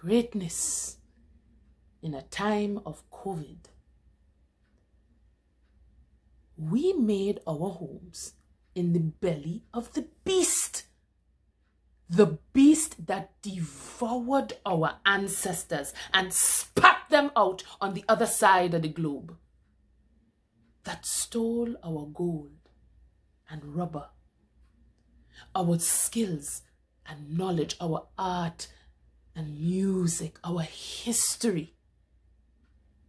greatness in a time of COVID. We made our homes in the belly of the beast. The beast that devoured our ancestors and spat them out on the other side of the globe. That stole our gold and rubber, our skills and knowledge, our art and music, our history.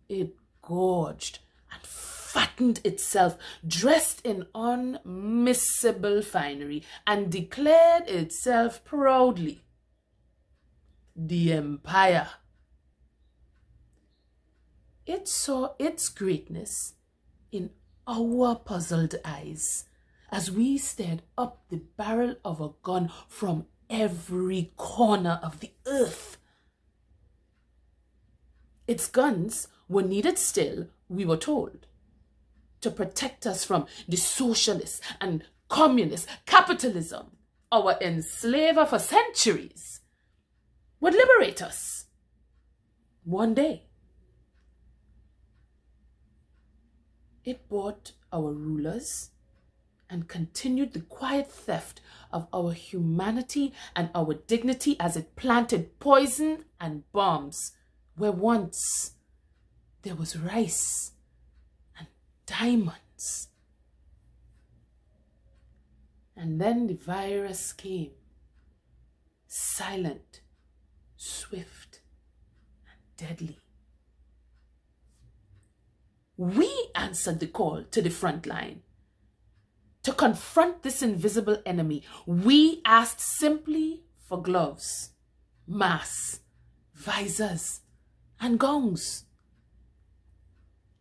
It gorged and fattened itself, dressed in unmissable finery, and declared itself proudly the empire. It saw its greatness in our puzzled eyes as we stared up the barrel of a gun from every corner of the earth. Its guns were needed still, we were told, to protect us from the socialist and communist capitalism, our enslaver for centuries, would liberate us one day. It bought our rulers and continued the quiet theft of our humanity and our dignity as it planted poison and bombs where once there was rice and diamonds. And then the virus came, silent, swift, and deadly. We answered the call to the front line to confront this invisible enemy, we asked simply for gloves, masks, visors, and gongs.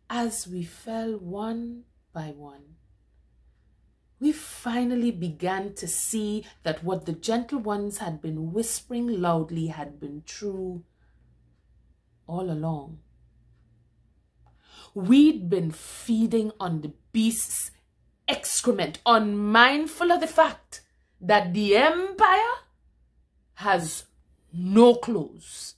As we fell one by one, we finally began to see that what the gentle ones had been whispering loudly had been true all along. We'd been feeding on the beast's excrement, unmindful of the fact that the empire has no clothes.